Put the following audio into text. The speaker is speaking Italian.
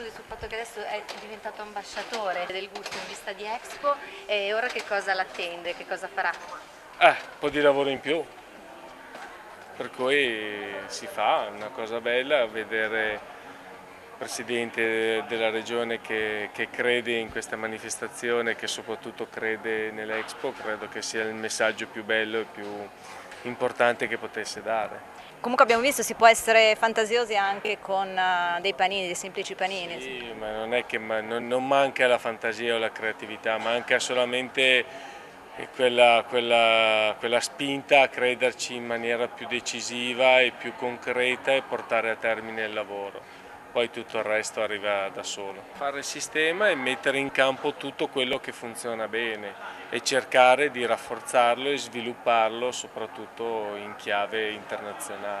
scusi sul fatto che adesso è diventato ambasciatore del gusto in vista di Expo e ora che cosa l'attende, che cosa farà? Eh, un po' di lavoro in più, per cui si fa una cosa bella vedere il Presidente della Regione che, che crede in questa manifestazione, che soprattutto crede nell'Expo, credo che sia il messaggio più bello e più importante che potesse dare. Comunque abbiamo visto si può essere fantasiosi anche con uh, dei panini, dei semplici panini. Sì, ma non è che ma non, non manca la fantasia o la creatività, manca solamente quella, quella, quella, spinta a crederci in maniera più decisiva e più concreta e portare a termine il lavoro. Poi tutto il resto arriva da solo. Fare il sistema e mettere in campo tutto quello che funziona bene e cercare di rafforzarlo e svilupparlo soprattutto in chiave internazionale.